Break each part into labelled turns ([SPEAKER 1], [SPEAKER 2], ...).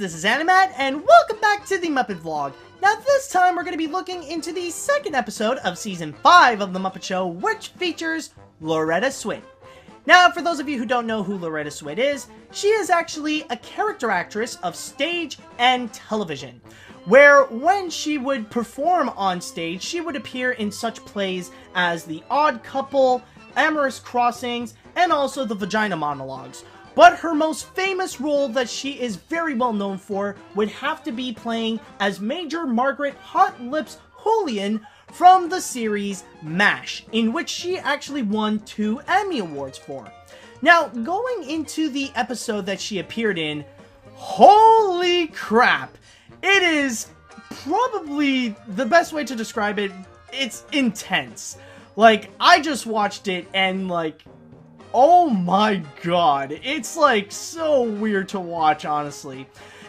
[SPEAKER 1] this is Animat, and welcome back to the Muppet Vlog. Now this time we're going to be looking into the second episode of Season 5 of The Muppet Show, which features Loretta Swit. Now, for those of you who don't know who Loretta Swit is, she is actually a character actress of stage and television, where when she would perform on stage, she would appear in such plays as The Odd Couple, Amorous Crossings, and also the Vagina Monologues, but her most famous role that she is very well known for would have to be playing as Major Margaret Hot Lips Houlihan from the series MASH, in which she actually won two Emmy Awards for. Now, going into the episode that she appeared in, holy crap! It is probably the best way to describe it. It's intense. Like, I just watched it and, like, Oh my god, it's like so weird to watch, honestly.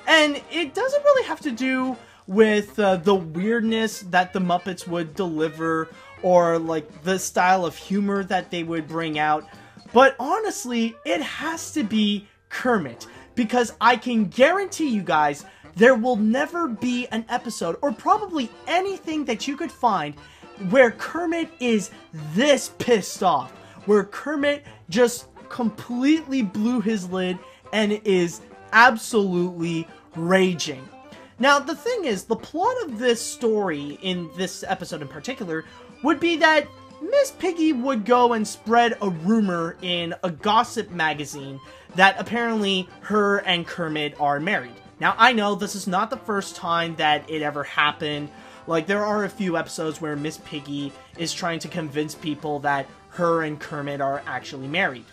[SPEAKER 1] And it doesn't really have to do with uh, the weirdness that the Muppets would deliver or like the style of humor that they would bring out. But honestly, it has to be Kermit because I can guarantee you guys there will never be an episode or probably anything that you could find where Kermit is this pissed off where Kermit just completely blew his lid and is absolutely raging. Now, the thing is, the plot of this story, in this episode in particular, would be that Miss Piggy would go and spread a rumor in a gossip magazine that apparently her and Kermit are married. Now, I know this is not the first time that it ever happened. Like, there are a few episodes where Miss Piggy is trying to convince people that her and Kermit are actually married.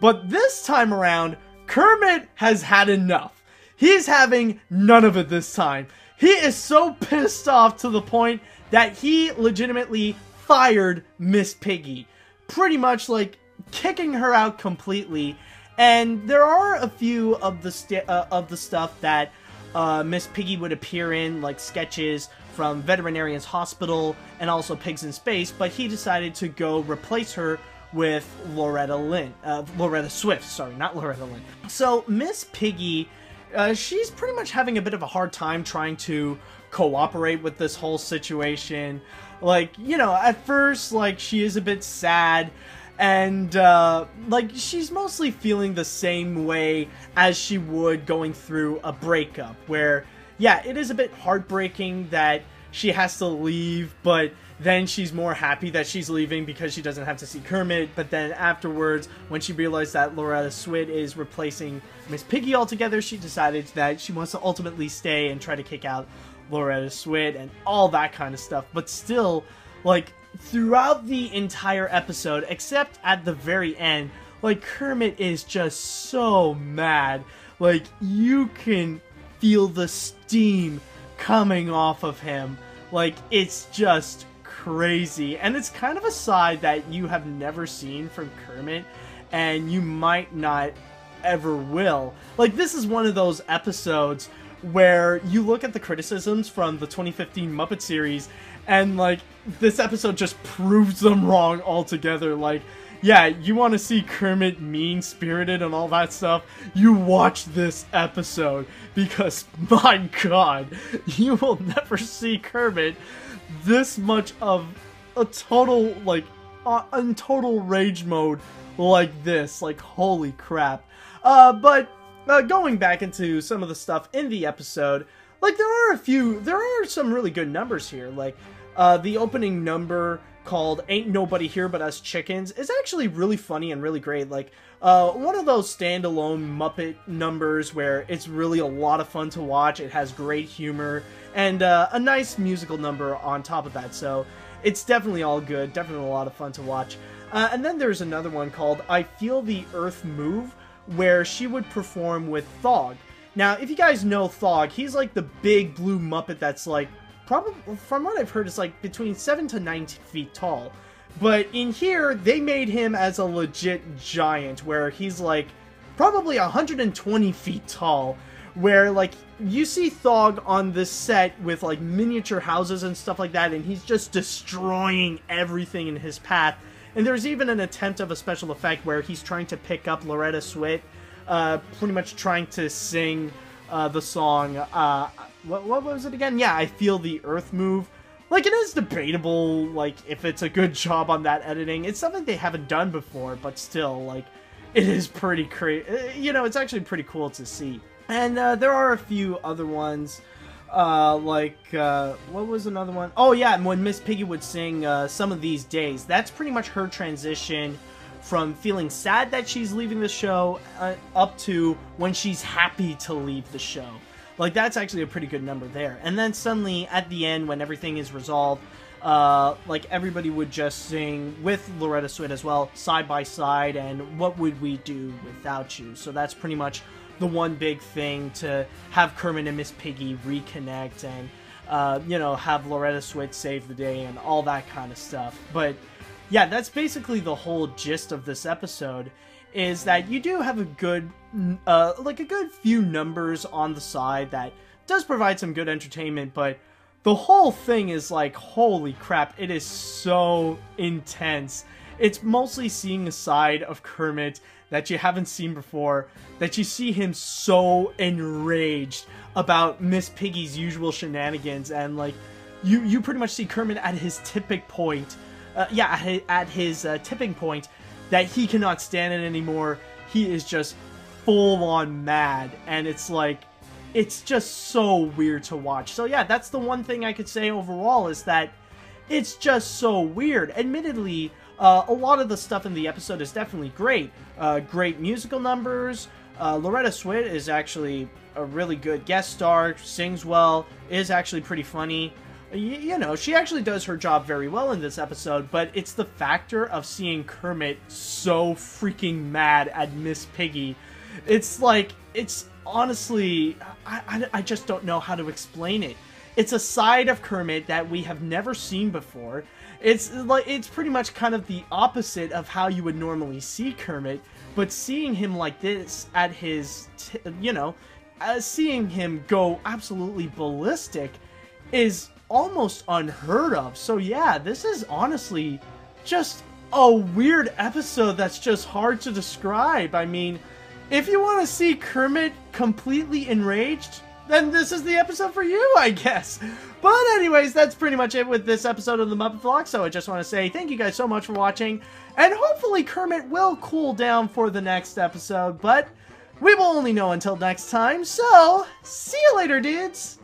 [SPEAKER 1] But this time around, Kermit has had enough. He's having none of it this time. He is so pissed off to the point that he legitimately fired Miss Piggy. Pretty much like kicking her out completely. And there are a few of the uh, of the stuff that uh, Miss Piggy would appear in, like sketches from Veterinarian's Hospital and also Pigs in Space, but he decided to go replace her with Loretta Lynn, uh, Loretta Swit, sorry, not Loretta Lynn. So Miss Piggy, uh, she's pretty much having a bit of a hard time trying to cooperate with this whole situation. Like, you know, at first, like, she is a bit sad, and, uh, like, she's mostly feeling the same way as she would going through a breakup, where yeah, it is a bit heartbreaking that she has to leave, but then she's more happy that she's leaving because she doesn't have to see Kermit. But then afterwards, when she realized that Loretta Swit is replacing Miss Piggy altogether, she decided that she wants to ultimately stay and try to kick out Loretta Swit and all that kind of stuff. But still, like, throughout the entire episode, except at the very end, like, Kermit is just so mad. Like, you can feel the steam coming off of him. Like, it's just crazy. And it's kind of a side that you have never seen from Kermit, and you might not ever will. Like, this is one of those episodes where you look at the criticisms from the 2015 Muppet series, and, like, this episode just proves them wrong altogether. Like, yeah, you want to see Kermit mean spirited and all that stuff, you watch this episode because my god, you will never see Kermit this much of a total like uh, in total rage mode like this. Like holy crap. Uh, but uh, going back into some of the stuff in the episode, like there are a few, there are some really good numbers here. Like uh, the opening number called Ain't Nobody Here But Us Chickens is actually really funny and really great. Like, uh, one of those standalone Muppet numbers where it's really a lot of fun to watch. It has great humor and uh, a nice musical number on top of that. So it's definitely all good, definitely a lot of fun to watch. Uh, and then there's another one called I Feel the Earth Move, where she would perform with Thog. Now, if you guys know Thog, he's like the big blue Muppet that's like probably from what I've heard, it's like between seven to nine feet tall. But in here, they made him as a legit giant, where he's like probably 120 feet tall. Where like you see Thog on this set with like miniature houses and stuff like that, and he's just destroying everything in his path. And there's even an attempt of a special effect where he's trying to pick up Loretta Swit, uh, pretty much trying to sing uh, the song, uh, what, what was it again? Yeah, I Feel the Earth Move. Like, it is debatable, like, if it's a good job on that editing. It's something they haven't done before, but still, like, it is pretty crazy. You know, it's actually pretty cool to see. And uh, there are a few other ones. Uh, like, uh, what was another one? Oh, yeah, when Miss Piggy would sing uh, Some of These Days, that's pretty much her transition from feeling sad that she's leaving the show uh, up to when she's happy to leave the show. Like, that's actually a pretty good number there. And then suddenly, at the end, when everything is resolved, uh, like everybody would just sing with Loretta Swit as well, side by side, and what would we do without you? So that's pretty much the one big thing to have Kermit and Miss Piggy reconnect and, uh, you know, have Loretta Swit save the day and all that kind of stuff. But yeah, that's basically the whole gist of this episode is that you do have a good, uh, like a good few numbers on the side that does provide some good entertainment, but the whole thing is like, holy crap, it is so intense. It's mostly seeing a side of Kermit that you haven't seen before, that you see him so enraged about Miss Piggy's usual shenanigans, and like, you, you pretty much see Kermit at his tipping point, uh, yeah, at his, at his uh, tipping point, that he cannot stand it anymore. He is just full on mad, and it's like, it's just so weird to watch. So yeah, that's the one thing I could say overall is that it's just so weird. Admittedly, uh, a lot of the stuff in the episode is definitely great. Uh, great musical numbers. Uh, Loretta Swit is actually a really good guest star, sings well, is actually pretty funny. You know, she actually does her job very well in this episode, but it's the factor of seeing Kermit so freaking mad at Miss Piggy. It's like, it's honestly, I, I, I just don't know how to explain it. It's a side of Kermit that we have never seen before. It's like it's pretty much kind of the opposite of how you would normally see Kermit, but seeing him like this at his, you know, uh, seeing him go absolutely ballistic is almost unheard of. So yeah, this is honestly just a weird episode that's just hard to describe. I mean, if you want to see Kermit completely enraged, then this is the episode for you, I guess. But anyways, that's pretty much it with this episode of the Muppet Vlog, so I just want to say thank you guys so much for watching, and hopefully Kermit will cool down for the next episode, but we will only know until next time, so see you later, dudes!